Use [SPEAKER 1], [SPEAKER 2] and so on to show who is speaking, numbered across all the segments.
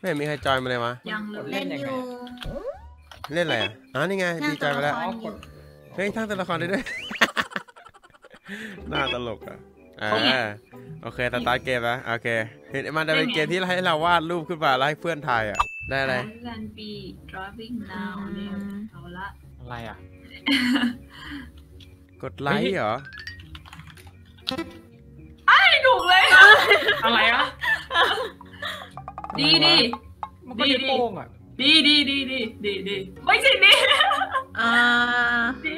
[SPEAKER 1] ไม่เห็นมีใครจอยมาเลยวะ
[SPEAKER 2] ยังเล
[SPEAKER 3] เล่
[SPEAKER 2] ย
[SPEAKER 3] นอยู่
[SPEAKER 1] เล่นอะไรอะอ๋อนี่ไงดีจอยมาแล้ว
[SPEAKER 3] นั่งตัวละครอยู่
[SPEAKER 1] เฮ้ยทั้งตัวละครได้ด้วยน่าตลกอะอ่าโอเคสตาร์ทเกมนะโอเค เห็นมันจะเป็นเกมที่ให้เราวาดรูปขึ้นมาแล้วให้เพื่อนทายอะ ได้อะไร
[SPEAKER 2] กันปี driving now เนี่ยเอาละ
[SPEAKER 3] อะไรอะ
[SPEAKER 1] กดไลค์เหรอ
[SPEAKER 2] ไม่ถูกเลย
[SPEAKER 3] อะไรอะ
[SPEAKER 2] ดีดี
[SPEAKER 3] มันก็จะโป้งอะ
[SPEAKER 2] ดีดีดีดีดีดีไม่ใช่ดี
[SPEAKER 4] อ่า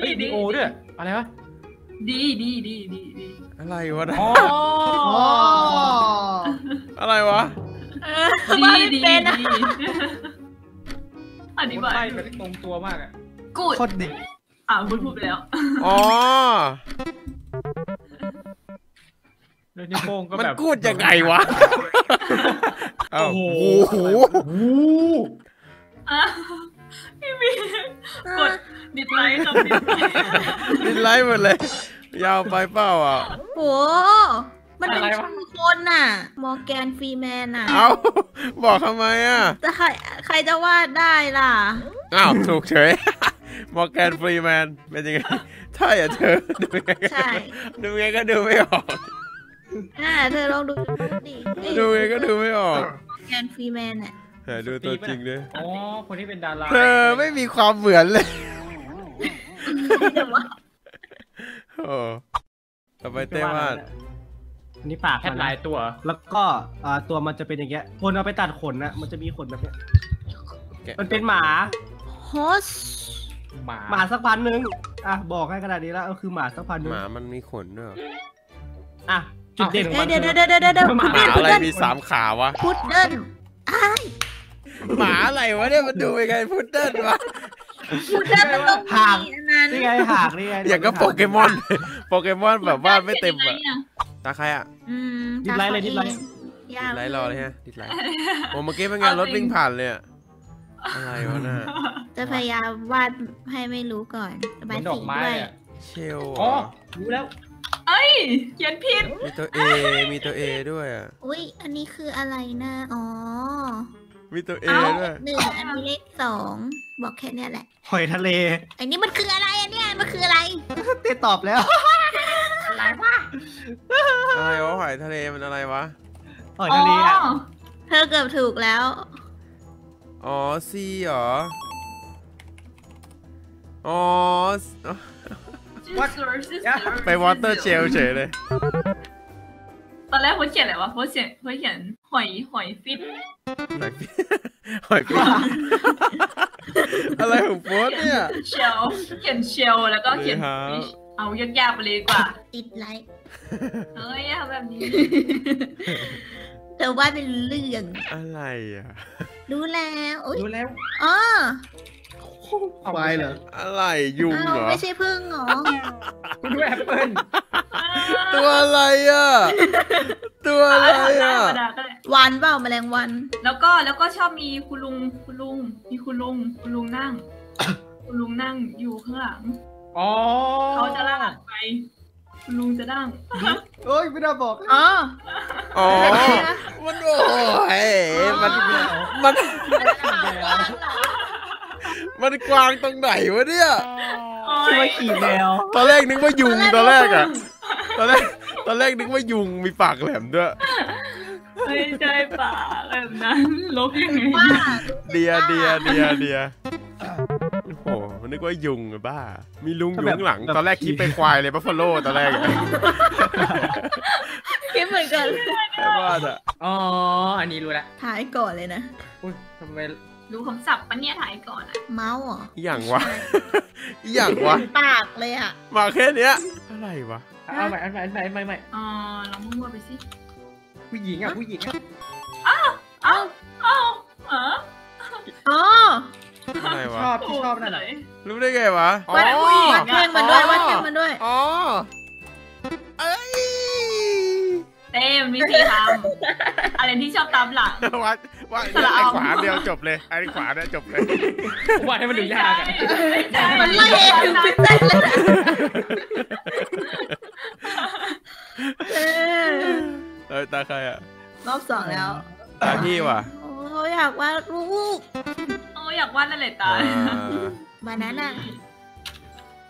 [SPEAKER 3] เฮ้ย
[SPEAKER 2] ดี
[SPEAKER 3] ดีโอด้วยอะไรวะ
[SPEAKER 2] ดีดีดีดีดี
[SPEAKER 1] อะไรวะนะ
[SPEAKER 3] อ๋อ
[SPEAKER 1] อะไรวะ
[SPEAKER 4] เออ
[SPEAKER 2] ดี
[SPEAKER 4] ว่าไม่
[SPEAKER 2] ดี
[SPEAKER 4] เป็นอะ
[SPEAKER 2] ดีอธิ
[SPEAKER 3] มัน
[SPEAKER 2] บาย
[SPEAKER 3] ไล่ไปได้ตรงตัวมากอะ
[SPEAKER 2] กูด
[SPEAKER 5] โคตรเด็ก
[SPEAKER 2] อ่าคุณพูดไปแล้ว
[SPEAKER 1] อ๋อ
[SPEAKER 3] แล้วนิ้วโป้งก็
[SPEAKER 1] มัน
[SPEAKER 3] แบบ
[SPEAKER 1] กูดยังไงวะเอ้า
[SPEAKER 3] โอ้
[SPEAKER 1] โอ้
[SPEAKER 3] โห
[SPEAKER 1] โห
[SPEAKER 3] โอ้โห
[SPEAKER 2] อะพี่มีกด dislike ครับ
[SPEAKER 1] dislike dislike หมดเลย ยาวไปเปล่าอะ
[SPEAKER 4] โหมันเป็นชื่อคนน่ะ มอร์แกนฟรีแมนน่ะ
[SPEAKER 1] เอ้า บอกทำไมอะ
[SPEAKER 4] จะใครใครจะวาดได้ล่ะ
[SPEAKER 1] อ้าว ถูกเฉย มอร์แกนฟรีแมนเป็นยังไง ใช่อะเธอ ดูไงก็
[SPEAKER 4] ใช่
[SPEAKER 1] ดูไงก็ดูไม่ออก
[SPEAKER 4] น่าเธอลองดูดิ
[SPEAKER 1] ดูไงก็ดูไม่ออก
[SPEAKER 4] มอร์แกนฟรีแมนน่ะ
[SPEAKER 1] แต่ดูตัวจริงด้วย
[SPEAKER 3] อ๋อ คนที่เป็นดารา
[SPEAKER 1] เธอไม่มีความเหมือนเลย
[SPEAKER 4] แต่ว่า
[SPEAKER 1] โอ้ต่อไปเต้วาด
[SPEAKER 5] อันนี้ปาก
[SPEAKER 3] แค
[SPEAKER 5] มั
[SPEAKER 3] ท
[SPEAKER 5] น
[SPEAKER 3] ลา
[SPEAKER 5] นะ
[SPEAKER 3] ยตัว
[SPEAKER 5] แล้วก็อ่าตัวมันจะเป็นอย่างเงี้ย คนเอาไปตัดขนนะ มันจะมีขนแบบเนี้ย มันเป็นหมา
[SPEAKER 4] โฮส
[SPEAKER 3] หมา
[SPEAKER 5] หมาสักพันหนึ่งอะบอกให้ขนาดนี้แล้วก็คือหมาสักพันหนึ่
[SPEAKER 1] ห
[SPEAKER 5] ง
[SPEAKER 1] มามันมีขนด้วยเหรอ
[SPEAKER 5] อะ จุดเด่นของมัน
[SPEAKER 4] เดี๋ยว
[SPEAKER 5] คือ
[SPEAKER 4] เดี๋ยวเดี๋ยวเดี๋ยวเดี๋ยว
[SPEAKER 5] ห
[SPEAKER 4] พุ
[SPEAKER 5] มา
[SPEAKER 4] ด
[SPEAKER 1] ห
[SPEAKER 4] เดิ้
[SPEAKER 1] มา
[SPEAKER 4] ลพุด
[SPEAKER 1] อะไร
[SPEAKER 4] เดิ้ล
[SPEAKER 1] มีสามขาวะ
[SPEAKER 4] พุดเดิ้ล
[SPEAKER 1] หมาอะไรวะเนี่ยมันดูยังไงพุดเดิ้ลวะ
[SPEAKER 4] พุดเดิ้ลมันต้องมีอันนั้น
[SPEAKER 5] นี่ไงหากนี่ไง
[SPEAKER 1] อย่างก็โปเกมอนโปเกมอนแบบว่าไม่เต็มอะตาใครอะ
[SPEAKER 4] อืม
[SPEAKER 5] ดิสไลท์เลยดิสไลท์
[SPEAKER 4] ยาก
[SPEAKER 1] ดิสไลท์รอเลยฮะดิสไลท์โอ้เมื่อกี้เป็นไงรถวิ่งผ่านเลยอะอะไรวะน่ะ
[SPEAKER 4] จะพยายามวาดให้ไม่รู้ก่อนระ
[SPEAKER 3] เห
[SPEAKER 4] บา
[SPEAKER 3] มื
[SPEAKER 4] ย
[SPEAKER 3] อนดอ
[SPEAKER 4] สี
[SPEAKER 3] กไม้
[SPEAKER 4] ด้วย
[SPEAKER 3] อะ
[SPEAKER 1] เชล
[SPEAKER 3] อ๋อ
[SPEAKER 1] อะ
[SPEAKER 3] รู้แล้ว
[SPEAKER 2] เอ้ยเขียนผิด
[SPEAKER 1] มีตัว A มีตัว A ด้วยอะ
[SPEAKER 4] อุ้ยอันนี้คืออะไรนะอ๋อ
[SPEAKER 1] มีตัว A
[SPEAKER 2] เอ้า
[SPEAKER 1] ด้วย
[SPEAKER 4] หนึ่งอันนี้เลขสองบอกแค่เนี้ยแหละ
[SPEAKER 5] หอยทะเล
[SPEAKER 4] อันนี้มันคืออะไรอันเนี้ยมันคืออะไร
[SPEAKER 5] เต้ตอบแล้ว
[SPEAKER 1] อะไรวะหอยทะเลมันอะไรวะ
[SPEAKER 5] หอยทะเลอะ
[SPEAKER 4] เธอเกือบถูกแล้ว
[SPEAKER 1] อ๋อ C เหรอ อ๋อ ไปวอเตอร์เชลเฉยเลย
[SPEAKER 2] ตอนแรกเขาเขียนอะไรวะเขาเขียนเขาเขียนหอยหอยฟิต
[SPEAKER 1] หอยปิ๊หอยปิ๊อะไรของโฟสเนี่ย
[SPEAKER 2] เชลเขียนเชลแล้วก็เขียน
[SPEAKER 1] ดีครับ
[SPEAKER 2] fish เอายากๆไปเลยดีกว่า
[SPEAKER 4] ติดไลค์
[SPEAKER 2] เอ้ยอย่าแบบนี้
[SPEAKER 4] เธอวาดเป็นเรื่อง
[SPEAKER 1] อะไรอะ
[SPEAKER 4] รู้แล้วอุ้ย
[SPEAKER 3] รู้แล้ว
[SPEAKER 4] อ๋อ
[SPEAKER 5] ควายเหรอ
[SPEAKER 1] อะไรยุง
[SPEAKER 4] อ้า
[SPEAKER 1] เห
[SPEAKER 4] ว
[SPEAKER 1] รอ
[SPEAKER 4] ไม่ใช่พึ่งเหรอ
[SPEAKER 3] คุณดูแอปเปิ้ล
[SPEAKER 1] ตัวอะไรอะ ตัวอะไร
[SPEAKER 2] ธร
[SPEAKER 1] อะ
[SPEAKER 2] รมดาก็ได้
[SPEAKER 4] วันเปล่าแมลงวัน
[SPEAKER 2] แล้วก็แล้วก็ชอบมีคุณลุงคุณลุง มีคุณลุง คุณลุงนั่ง คุณลุงนั่งอยู่ข้างหลัง
[SPEAKER 3] อ๋อ
[SPEAKER 2] เขาจะลากไปคุณลุงจะนั่ง
[SPEAKER 5] โอ้ยไม่ได้บอก
[SPEAKER 4] อ๋อ
[SPEAKER 1] อ๋อมันโอ้ยมันมัน มันกวางตรงไหนวะเนี่ย
[SPEAKER 5] คิดว่าขี่แมว
[SPEAKER 1] ตอนแรกนึกว่ายุงตอนแรกอะ ตอนแรกตอนแรกนึกว่ายุงมีปากแหลมด้วย
[SPEAKER 2] ไม่ใช่ป่าแบบนั้นลบยังไง
[SPEAKER 4] ว่า
[SPEAKER 1] เดียเดียเดียเดียโอ้โหมันนึกว่ายุงอะบ้า มีลุงอยู่ข้างหลัง ตอนแรกคิดเป็นควายเลยบัฟฟาโลตอนแรกอะ
[SPEAKER 4] คิดเหมือนกัน
[SPEAKER 1] แค่บ้านอะ
[SPEAKER 3] อ๋อ อันนี้รู้แล้ว
[SPEAKER 4] ถ่ายก่อนเลยนะ
[SPEAKER 3] อุ้ยทำไม
[SPEAKER 2] ดูคำศัพท์ปะเนี่ยถ่ายก่อนอะ
[SPEAKER 4] เมาส์เหรอ
[SPEAKER 1] อหย่างวะอหย่างวะ
[SPEAKER 4] ปากเลยอะ
[SPEAKER 1] มาแค่เนี้ยอะไรวะ
[SPEAKER 3] เอาใหม่เอาใหม่เอาใหม่เอาใหม่เอาใหม่
[SPEAKER 2] อ๋อลองมั่วๆไปสิ
[SPEAKER 3] ผู้หญิงอะผู้หญิงอะ
[SPEAKER 2] เอ้าเอ้าเออ
[SPEAKER 4] อ๋อ
[SPEAKER 1] อะไร
[SPEAKER 3] ช
[SPEAKER 1] วะ
[SPEAKER 3] อบที่ชอบนั่น
[SPEAKER 2] เล
[SPEAKER 3] แหละ
[SPEAKER 2] ย
[SPEAKER 1] รู้ได้ไงวะอ๋อ
[SPEAKER 2] วาดผู้หญิง
[SPEAKER 4] วาดแข้งมันด้วยวาดแข้งมันด้วย
[SPEAKER 1] อ๋อ เต้
[SPEAKER 2] มวิธีทำอะไรที่ชอบตามหลัง
[SPEAKER 1] วัดวัด
[SPEAKER 2] สละ
[SPEAKER 1] ไอ้
[SPEAKER 2] เอา
[SPEAKER 1] ขวาเดียวจบเลยไอ้ขวาเนี่ยจบเลย
[SPEAKER 3] ว่าให้มันดูยากอะ
[SPEAKER 2] ไม่ใช่
[SPEAKER 4] มันไล่เองถึงพิเศษเลยนะเออ
[SPEAKER 1] เออตาใครอะ
[SPEAKER 4] รอบสองแล้ว
[SPEAKER 1] ตาพี่ว่ะ
[SPEAKER 4] โอ้เขาอยากวาดรูป
[SPEAKER 2] โอ้อยากวาดนั่นแหละตา
[SPEAKER 1] อ่า
[SPEAKER 4] บานาน่า
[SPEAKER 3] อ๋อ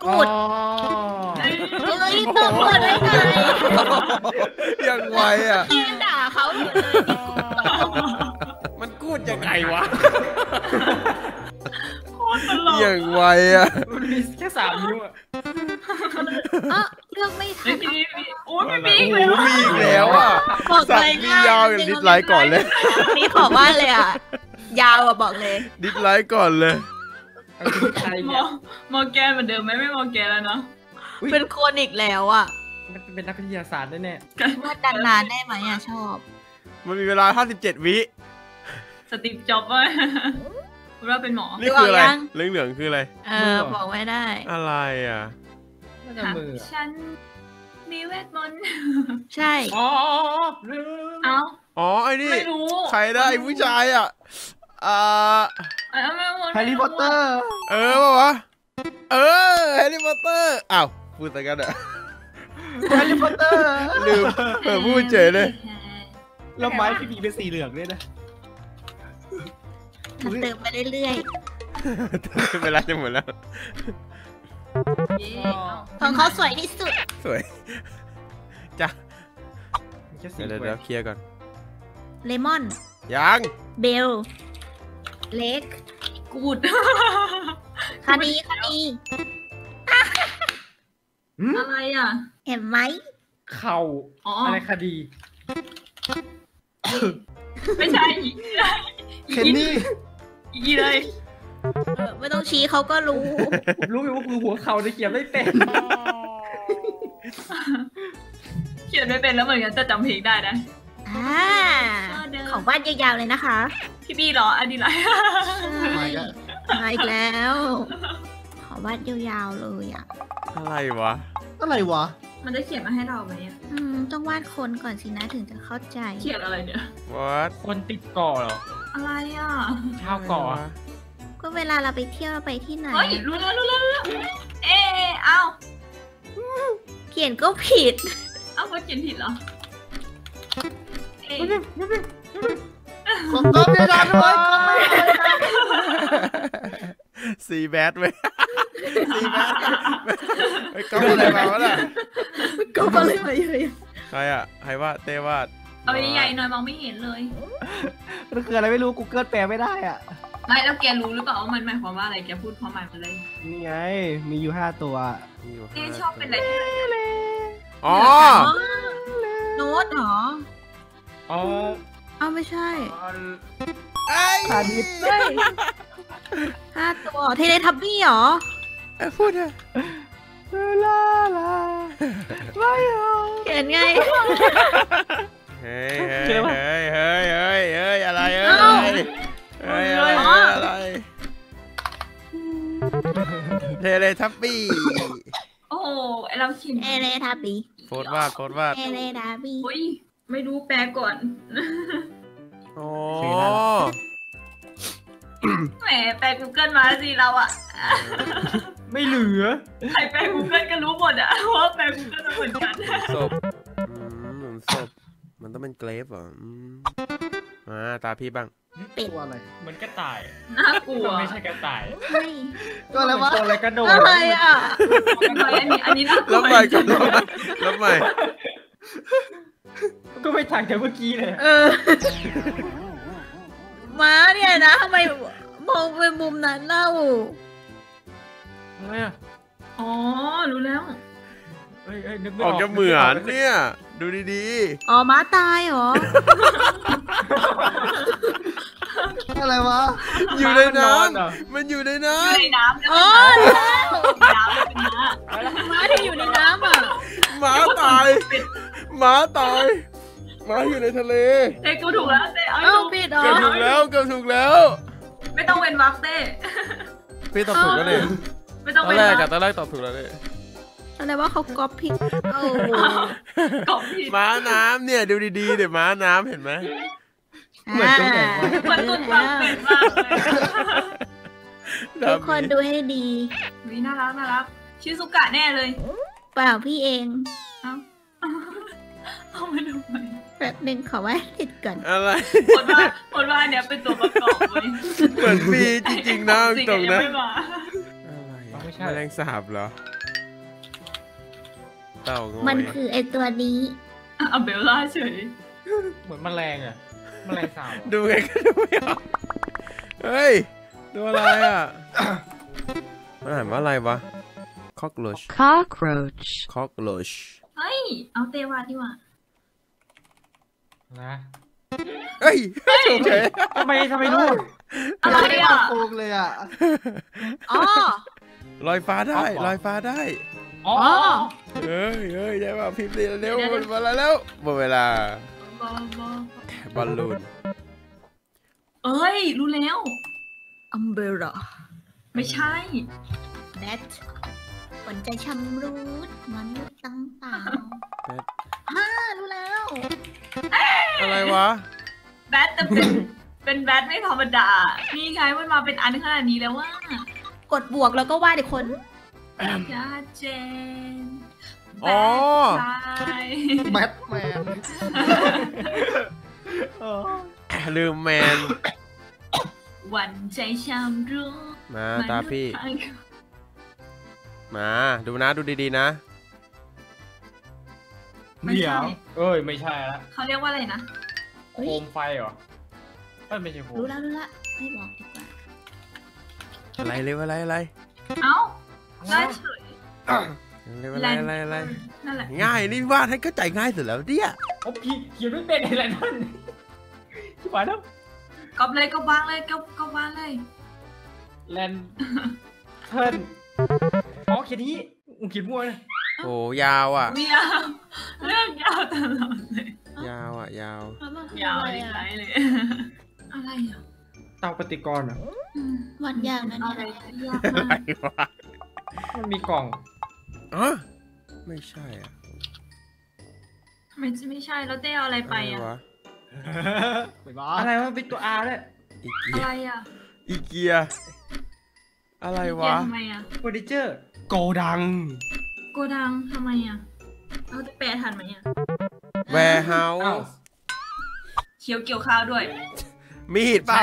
[SPEAKER 4] กูดเฮ้ยตกมาได้ไง
[SPEAKER 1] ยังไวอะ
[SPEAKER 4] แกด่าเขาอยู่เลย
[SPEAKER 1] มันกูดยังไงวะ
[SPEAKER 2] โคตรตลก
[SPEAKER 1] ยังไวอะ
[SPEAKER 3] มันมีแค่สามนิ้วอะ
[SPEAKER 4] เออเลือกไม่ทั
[SPEAKER 2] ไม่
[SPEAKER 4] น
[SPEAKER 2] มีมีโอ้ยไม่มี
[SPEAKER 1] โอ้
[SPEAKER 2] อีก
[SPEAKER 1] โห
[SPEAKER 2] แล้ว
[SPEAKER 1] มีอีกแล้วอะ
[SPEAKER 4] บอก
[SPEAKER 1] สัต
[SPEAKER 4] เลย
[SPEAKER 1] ว์มียาวอย่างดิสไลค์ก่อนเลย
[SPEAKER 4] นี่ขอว่าเลยอะยาวอะบอกเลย
[SPEAKER 1] ดิสไลค์ก่อนเลย
[SPEAKER 3] เอาจริง ใคร
[SPEAKER 2] ม
[SPEAKER 3] เนี่
[SPEAKER 2] อยมอร์แกนเหมือนเดิมไหมไม่มอร์แกนแล้วเนาะ
[SPEAKER 4] เป็นคนอีกแล้วอะ
[SPEAKER 3] มันเป็นนักวิทยาศาสตร์แน่
[SPEAKER 4] วาดนานๆได้ไหมอะชอบ
[SPEAKER 1] มันมีเวลา 57 วิ
[SPEAKER 2] สตีฟจ็อบส์ว่าคุณว่าเป็นหมอ
[SPEAKER 1] นี่คืออะไร
[SPEAKER 4] ดูออกยัง
[SPEAKER 1] เหลืองๆคืออะไร
[SPEAKER 4] เออบอกไว้ได้
[SPEAKER 1] อะไรอะ
[SPEAKER 3] ๆน่าจะ
[SPEAKER 2] ค่ะ
[SPEAKER 3] มืออะ
[SPEAKER 2] ฉันมีเวทมนต์
[SPEAKER 4] ใช่
[SPEAKER 3] อ๋ออ๋ออ๋อเรื่อง
[SPEAKER 2] เอ้า
[SPEAKER 1] อ๋อไอ้นี่
[SPEAKER 2] ไม่รู้
[SPEAKER 1] ใครได้ผู้ชายอะอ่า
[SPEAKER 2] เอ้าไม่รู้
[SPEAKER 5] แฮร์รี่พอตเตอร์
[SPEAKER 1] เออปะวะเออแฮร์รี่พอตเตอร์อ้าวพูดแต่กันอะ
[SPEAKER 5] แฮร์รี่พอตเตอร์
[SPEAKER 1] ลืมเออพูดเฉยเลย
[SPEAKER 5] แล้วไม้พี่บีเป็นสีเหลืองด้วยนะ
[SPEAKER 4] มันเติมไปเรื่อย
[SPEAKER 1] เวลาจะหมดแล้ว
[SPEAKER 2] เย้
[SPEAKER 4] ๆของเขาสวยที่สุด
[SPEAKER 1] สวยจ้ะ
[SPEAKER 3] มีแค่สี่
[SPEAKER 1] เดี๋ยว
[SPEAKER 3] ค
[SPEAKER 1] เดี๋ยวนเคลียร์ก่อน
[SPEAKER 4] เลมอน
[SPEAKER 1] ยัง
[SPEAKER 4] เบล เล็ก
[SPEAKER 2] กูด
[SPEAKER 4] คานีคานี
[SPEAKER 2] อะไรอะ
[SPEAKER 4] เห็นไหม
[SPEAKER 3] เข่า
[SPEAKER 2] อ๋อ
[SPEAKER 3] อะไรคดี
[SPEAKER 2] ไม่ใช่อีก
[SPEAKER 5] เคนนี่
[SPEAKER 2] อีกเลย
[SPEAKER 4] เออไม่ต้องชี้เขาก็รู้
[SPEAKER 3] ผมรู้อยู่ว่าคือหัวเข่าในเขียนไม่เป็น
[SPEAKER 2] เขียนไม่เป็นแล้วเหมือนกันแต่จำเพลงได้นะ
[SPEAKER 4] อ่าของบ้านยาวๆเลยนะคะ
[SPEAKER 2] พี่บี้เหรออันนี้ไร
[SPEAKER 5] มาอีกแล้ว
[SPEAKER 4] มาอีกแล้ว ของบ้านยาวๆเลยอะ
[SPEAKER 1] อะไรวะ
[SPEAKER 5] อะไรวะ
[SPEAKER 2] มันจะเขียนมาให้เราไหมอะ
[SPEAKER 4] อืม ต้องวาดคนก่อนสินะถึงจะเข้าใจ
[SPEAKER 2] เขียนอะไรเนี่ย
[SPEAKER 1] what
[SPEAKER 3] คนติดเกาะเหรอ
[SPEAKER 2] อะไรอะ
[SPEAKER 3] ชาวเกาะอะ
[SPEAKER 4] ก็เวลาเราไปเที่ยวเราไปที่ไหน
[SPEAKER 2] เฮ้ยรู้แล้วรู้แล้วรู้แล้วเอ๊ะเอ้า
[SPEAKER 4] เขียนก็ผิด
[SPEAKER 2] เอ้าเขาเขียนผิดเหรอเอ๊ะ
[SPEAKER 5] ผม ก็ไม่ได้ด้วยก็ไม่ได้
[SPEAKER 1] ซีแบดเว้ยซีแบดไอ้ยก๊อปอะไรมาวะน่ะ
[SPEAKER 4] ก็อะไรมาเยอะ
[SPEAKER 1] ใครอะใครวาดเต้วาด
[SPEAKER 2] เอาใหญ่ๆหน่อยมองไม่เห็นเลย
[SPEAKER 5] มันคืออะไรไม่รู้ Google แปลไม่ได้อะ
[SPEAKER 2] ไม่แล้วแกรู้หรือเปล่าว่ามันหมายความว่าอะไรแกพูดความหมายมาเลย
[SPEAKER 5] นี่ไงมีอยู่ห้าตัว
[SPEAKER 1] มียู่
[SPEAKER 2] เอ๊ะ
[SPEAKER 1] ห้า
[SPEAKER 2] ชอบเป็นอะไร
[SPEAKER 1] อ๋อ
[SPEAKER 4] โน้ตเหรอ
[SPEAKER 3] อ๋อ
[SPEAKER 4] อ้าวไม่ใช่
[SPEAKER 1] ไอ้
[SPEAKER 5] พาณิชย์
[SPEAKER 4] เฮ้ยห้าตัวเทเลทับบี้เหรอ
[SPEAKER 1] ไอ้พูดอะ
[SPEAKER 5] ลาลาไม่เอา
[SPEAKER 4] เขียนไง
[SPEAKER 1] เฮ้ยเฮ้ยเฮ้ยเฮ้ยเฮ้ยเฮ้ยอะไรเฮ้ย
[SPEAKER 4] เอ้า
[SPEAKER 1] เฮ้ยอะไร
[SPEAKER 4] อ๋อ
[SPEAKER 1] อะไรเทเลทับบี้
[SPEAKER 2] โอ้โหไอเราเขียน
[SPEAKER 4] เทเลทับบี้
[SPEAKER 1] โพสต์วาดโพสต์วาด
[SPEAKER 4] เทเลทับบี้
[SPEAKER 2] อุ้ย ไม่รู้แปลก่อน
[SPEAKER 1] อ๋อ
[SPEAKER 2] แหมแปล Google มาสิเราอะ
[SPEAKER 3] ไม่เหลือ
[SPEAKER 2] ใครแปล Google ก็รู้หมดอะเพราะว่าแปล Google มาเหมือนกัน
[SPEAKER 1] ศพอืมเหมือนศพมันต้องเป็นเกรฟเหรออืมมาตาพี่บ้าง
[SPEAKER 5] ตัวอะไร
[SPEAKER 3] เหมือนกระต่าย
[SPEAKER 2] น่ากลัว
[SPEAKER 3] ไม่ใช่กระต่าย
[SPEAKER 4] เฮ้ย
[SPEAKER 5] ตัวอะไรวะ
[SPEAKER 3] ตัวอะไรกระโดด
[SPEAKER 4] อะไรอะ
[SPEAKER 2] อันนี้อันนี้น่ากลั
[SPEAKER 1] แล้ว
[SPEAKER 2] ว
[SPEAKER 1] ใหม่กับแล้วใหม่
[SPEAKER 3] ก็ไม่ต่างจากเมื่อกี้เลย
[SPEAKER 4] เออ ม้าเนี่ยนะทำไมมองเป็นมุมนั้นเล่า
[SPEAKER 3] อะไรอะ
[SPEAKER 2] อ๋อ รู้แล้ว
[SPEAKER 3] เอ้ยเอ้ยนึกไม่
[SPEAKER 1] อ
[SPEAKER 3] อ
[SPEAKER 1] อ
[SPEAKER 3] อกก
[SPEAKER 1] จะเหมือนเนี่ย ดูดี
[SPEAKER 4] อ๋อม้าตายเหรอ
[SPEAKER 5] อะไรวะ
[SPEAKER 1] ๆ อยู่ในน้
[SPEAKER 3] ม้ามัเหรอำ
[SPEAKER 1] มันอยู่ในน้
[SPEAKER 2] อยู่ในน้ำนะ
[SPEAKER 4] อ๋อ
[SPEAKER 2] น้ำเลยเป็นน้
[SPEAKER 4] ม้าที่อยู่ในน้ำอะำ
[SPEAKER 1] หมาตายหมาตาย หมาอยู่ในทะเลำ
[SPEAKER 2] เต้กูถูกแล้วเต้เอา
[SPEAKER 4] เอ้า
[SPEAKER 2] ถูก
[SPEAKER 4] ผิดเหรอ
[SPEAKER 1] เกือบถูกแล้วเกือบถูกแล้ว
[SPEAKER 2] ไม่ต้องเว้นวรรคเต้
[SPEAKER 1] พี่ตอบถูกแล้วเนี่ย
[SPEAKER 2] ไม่ต้อง
[SPEAKER 1] ตอน
[SPEAKER 2] เว้น
[SPEAKER 1] แร
[SPEAKER 2] ว
[SPEAKER 1] ก
[SPEAKER 2] รร
[SPEAKER 1] อะ
[SPEAKER 2] ค
[SPEAKER 1] ตอนแรกตอบถูกแล้วเนี่ย
[SPEAKER 4] อะไรว่าเขาก๊อปผิดโอ้โห
[SPEAKER 2] กบผิด
[SPEAKER 1] ม้าน้ำเนี่ยดูดีๆเดี๋ยวม้าน้ำเห็นไหม
[SPEAKER 5] เหมือนตรงไหนวะ
[SPEAKER 2] เหมือนตุนฟังเป็นมากเลย
[SPEAKER 4] ทุกคนดูให้ดี
[SPEAKER 2] วิน่ารักน่ารักชื่อสุกะแน่เลย
[SPEAKER 4] เปล่าพี่เอง
[SPEAKER 2] เอ้าเอามาดูใหม่
[SPEAKER 4] แบบหนึ่งขอว่าติดก่อน
[SPEAKER 1] อะไร
[SPEAKER 2] คนว่าคนว่าเนี่ยเป็นตัวประกอบเลย
[SPEAKER 1] เหมือนมีจริงๆนะ
[SPEAKER 2] จริง
[SPEAKER 1] ตรง
[SPEAKER 2] ยั
[SPEAKER 1] นะ
[SPEAKER 2] ไม่มา
[SPEAKER 1] อะไร
[SPEAKER 3] อ๋อ
[SPEAKER 1] อะ
[SPEAKER 3] ไม่ใช่
[SPEAKER 1] แมลงสาบเหรอเต่างอย
[SPEAKER 4] มันคือไอตัวนี้
[SPEAKER 2] อัมเบลล่าเฉย
[SPEAKER 3] เหมือนแมลงอะแมลงสาบอะ
[SPEAKER 1] ดูไงก็ดูไม่ออกเฮ้ยดูอะไรอะมันอ่านว่าอะไรวะ cockroach
[SPEAKER 6] cockroach,
[SPEAKER 1] cockroach
[SPEAKER 2] เฮ้ย เอาเตวาดีกว่า
[SPEAKER 3] นะ
[SPEAKER 1] เฮ้ยถูกเฉย
[SPEAKER 3] ทำไมทำไมรู้อะ
[SPEAKER 2] อะไรอะ
[SPEAKER 5] โกงเลยอะ
[SPEAKER 4] อ๋อ
[SPEAKER 1] ลอยฟ้าได้ลอยฟ้าได้
[SPEAKER 3] อ๋อ
[SPEAKER 4] อ๋อ
[SPEAKER 1] เฮ้ยเฮ้ยได้ป่ะพิมพ์ดิเร็วหมดเวลาแล้วหมดเวลา
[SPEAKER 2] บอบอบ
[SPEAKER 1] อลลูน
[SPEAKER 2] เอ้ย รู้แล้ว
[SPEAKER 4] อัมเบร่า
[SPEAKER 2] ไม่ใช่
[SPEAKER 4] แบทผลใจชำรุดมนุษย์ตั้งเปล่าฮ่ารู้แล้ว
[SPEAKER 1] อะไรวะ
[SPEAKER 2] แบทแต่เป็น เป็นแบทไม่ธรรมดา นี่ไงมันมาเป็นอันขนาดนี้แล้วว่า ก
[SPEAKER 4] ดบวกแล้วก็วาดอีกคน
[SPEAKER 2] ยาเจน
[SPEAKER 1] อ๋อ
[SPEAKER 2] แบทใช่
[SPEAKER 5] แบทแมน
[SPEAKER 1] ลืมแมน
[SPEAKER 2] หวันใจชำรุด
[SPEAKER 1] มาตาพี่
[SPEAKER 2] มนุษย์
[SPEAKER 1] มาดูนะดูดีๆนะ
[SPEAKER 2] ไม่
[SPEAKER 5] เดี๋ย
[SPEAKER 2] ใช่
[SPEAKER 5] ว
[SPEAKER 3] เอ้ยไม่ใช่ละ
[SPEAKER 2] เขาเรียกว่าอะไรนะ
[SPEAKER 3] โคมไฟเหรอเอ้ยไม่ใช่โคม
[SPEAKER 4] รู้แล้วรู้แล้วไม่บอกดีกว่า
[SPEAKER 1] อะไรเร็วอะไรอะไร
[SPEAKER 2] เอ้าได้เฉย
[SPEAKER 1] เร็วอะไรอะไรอะไร
[SPEAKER 2] นั่นแหละ
[SPEAKER 1] ง่ายนี่วาดให้เข้าใจง่ายสุดแล้วเนี่ย
[SPEAKER 3] โอ้พี่เขียนไม่เป็นอะไรนั่นชิบหายแล้ว
[SPEAKER 2] ก๊อปเลยก็วางเลยก็ก็วางเลย
[SPEAKER 3] แลนเทิร์น อ๋อเขียนนี้อุ้งเขียนมั่วเลย
[SPEAKER 1] โอ้ยาวอะ
[SPEAKER 2] เรียาวเรื่องยาวตลอดเลย
[SPEAKER 1] ยาวอะ ยาว
[SPEAKER 4] แล้วมันคือยา
[SPEAKER 2] ว
[SPEAKER 4] อะไร
[SPEAKER 2] อีก
[SPEAKER 4] อะ
[SPEAKER 2] ไรเลย อะไรอะ
[SPEAKER 3] เตาปฏิกรณ์เหรอ
[SPEAKER 2] อืม
[SPEAKER 4] วัดยากนะ
[SPEAKER 2] อะไร
[SPEAKER 4] เนี่ย
[SPEAKER 2] ที่ยาก
[SPEAKER 1] อะไร
[SPEAKER 2] มาก
[SPEAKER 1] วะ
[SPEAKER 3] มันมีกล่อง
[SPEAKER 1] อ๋อไม่ใช่อะ
[SPEAKER 2] ไม่ไม่ใช่แล้วเต้เอาอะไรไปอะ
[SPEAKER 1] ไรวะ
[SPEAKER 5] ไปบ้า
[SPEAKER 3] อะไรวะเป็นตัว R ด้วย
[SPEAKER 1] อีเกี
[SPEAKER 2] อะ
[SPEAKER 1] ย
[SPEAKER 2] ไรอะ
[SPEAKER 1] อีเกียอะไร
[SPEAKER 2] เกี
[SPEAKER 1] วะ
[SPEAKER 2] ยร์ทำไมอะ
[SPEAKER 3] เฟอร์นิเจอร์
[SPEAKER 5] โกดัง
[SPEAKER 2] โกดังทำไมอะเราจะแปลทันไหมอะ
[SPEAKER 1] แวร์เฮา
[SPEAKER 3] อ้าว
[SPEAKER 1] ส์
[SPEAKER 2] เขียวเกี่ยวข้าวด้วย
[SPEAKER 1] มีดเปล่า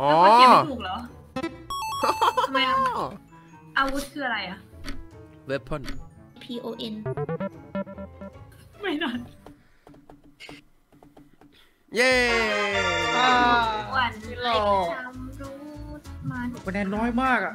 [SPEAKER 1] อ๋อ
[SPEAKER 2] แล้วก็เขียนไม่ถูกเหรอทำไมอะอาวุธคืออะไรอะ
[SPEAKER 1] เวพอน
[SPEAKER 4] P O N
[SPEAKER 2] ไม่ได้
[SPEAKER 1] เย้
[SPEAKER 2] หวันใจชำรุดมัน
[SPEAKER 3] คะแนนน้อยมากอะ